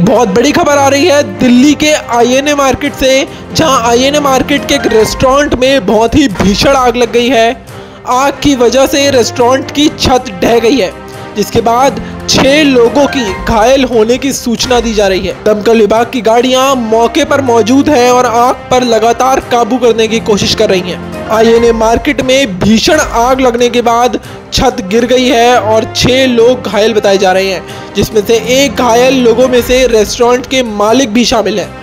एक बहुत बड़ी खबर आ रही है दिल्ली के आईएनए मार्केट से, जहाँ आईएनए मार्केट के एक रेस्टोरेंट में बहुत ही भीषण आग लग गई है। आग की वजह से रेस्टोरेंट की छत ढह गई है। जिसके बाद छह लोगों की घायल होने की सूचना दी जा रही है। दमकल विभाग की गाड़ियाँ मौके पर मौजूद हैं और आग पर लगातार काबू करने की कोशिश कर रही हैं। आईएनए मार्केट में भीषण आग लगने के बाद छत गिर गई है और छह लोग घायल बताए जा रहे हैं, जिसमें से एक घायल लोगों में से रेस्टोरेंट के मालिक भी शामिल है।